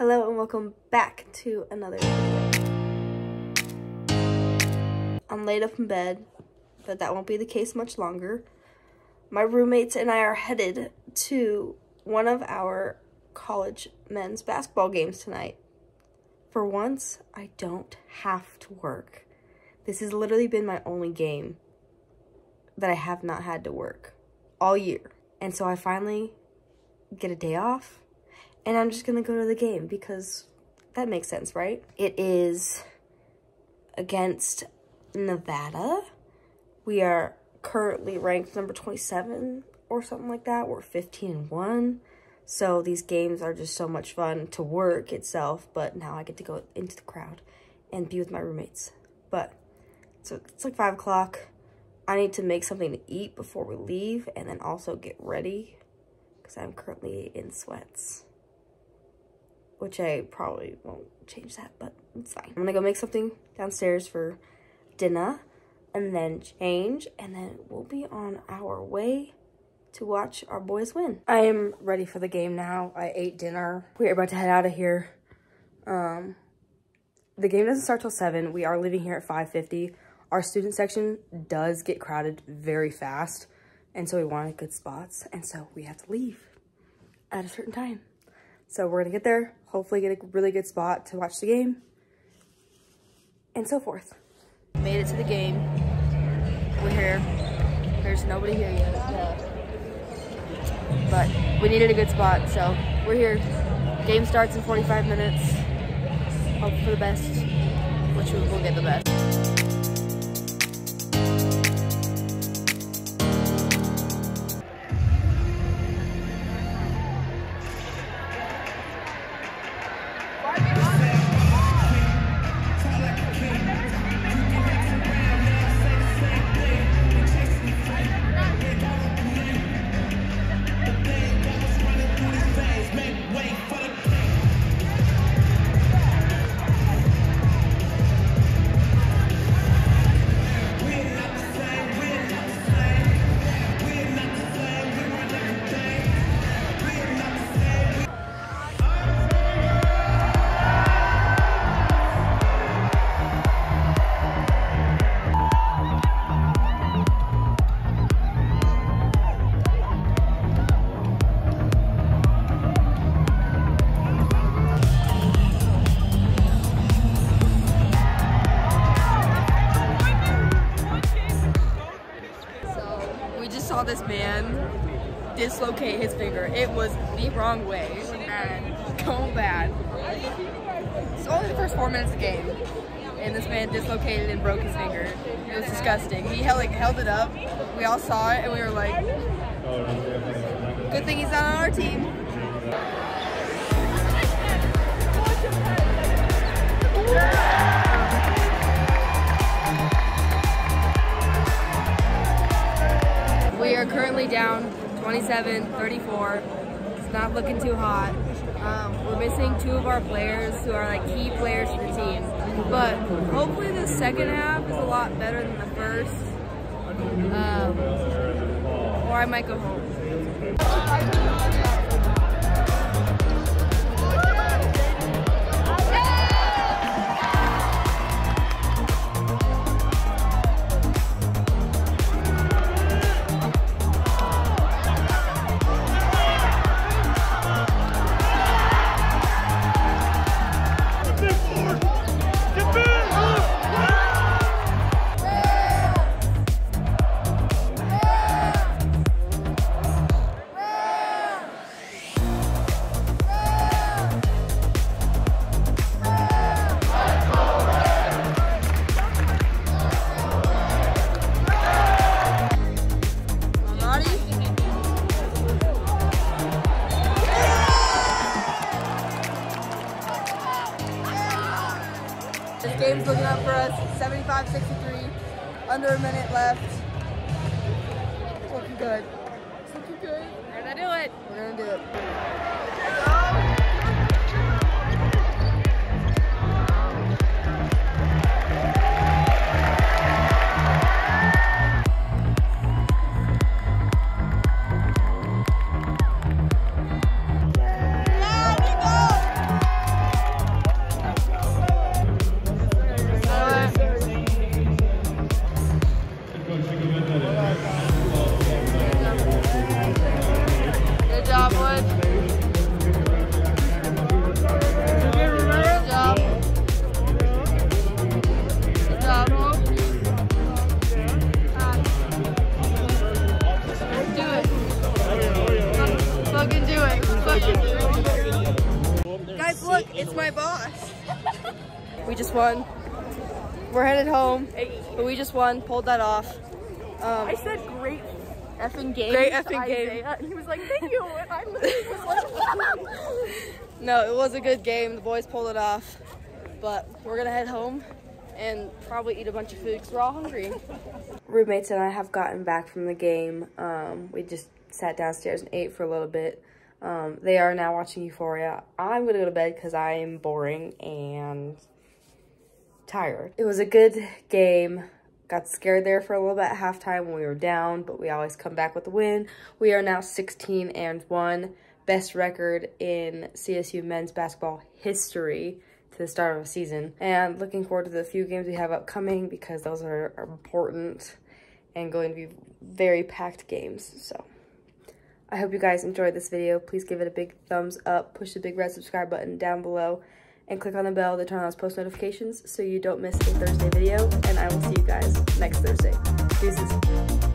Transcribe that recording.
Hello and welcome back to another video. I'm laid up in bed, but that won't be the case much longer. My roommates and I are headed to one of our college men's basketball games tonight. For once, I don't have to work. This has literally been my only game that I have not had to work all year. And so I finally get a day off and I'm just gonna go to the game because that makes sense, right? It is against Nevada. We are currently ranked number 27 or something like that. We're 15 and 1. So these games are just so much fun to work itself, but now I get to go into the crowd and be with my roommates. But so it's like 5 o'clock. I need to make something to eat before we leave and then also get ready because I'm currently in sweats. Which I probably won't change that, but it's fine. I'm gonna go make something downstairs for dinner and then change and then we'll be on our way to watch our boys win. I am ready for the game now. I ate dinner. We're about to head out of here. Um, the game doesn't start till 7. We are leaving here at 5.50. Our student section does get crowded very fast. And so we wanted good spots. And so we have to leave at a certain time. So we're going to get there, hopefully get a really good spot to watch the game, and so forth. Made it to the game. We're here. There's nobody here yet. But we needed a good spot, so we're here. Game starts in 45 minutes. Hope for the best, which we will get the best. This man dislocate his finger. It was the wrong way and so bad. It's only the first four minutes of the game, and this man dislocated and broke his finger. It was disgusting. He held, like, held it up. We all saw it, and we were like, good thing he's not on our team. Are currently down 27, 34. It's not looking too hot. Um, we're missing two of our players who are like key players for the team. But hopefully the second half is a lot better than the first. Um, or I might go home. Up for us. 75-63. Under a minute left. It's looking good. It's looking good. We're gonna do it. We're gonna do it. It's my boss. we just won. We're headed home, but we just won. Pulled that off. Um, I said great effing game. Great effing game. And he was like, thank you. And I was like, no, it was a good game. The boys pulled it off. But we're gonna head home and probably eat a bunch of food because we're all hungry. Roommates and I have gotten back from the game. Um, we just sat downstairs and ate for a little bit. Um, they are now watching Euphoria. I'm gonna go to bed because I am boring and tired. It was a good game. Got scared there for a little bit at halftime when we were down, but we always come back with a win. We are now 16 and 1, best record in CSU men's basketball history to the start of the season. And looking forward to the few games we have upcoming because those are important and going to be very packed games. So I hope you guys enjoyed this video. Please give it a big thumbs up, push the big red subscribe button down below, and click on the bell to turn on those post notifications so you don't miss a Thursday video. And I will see you guys next Thursday. Deuces.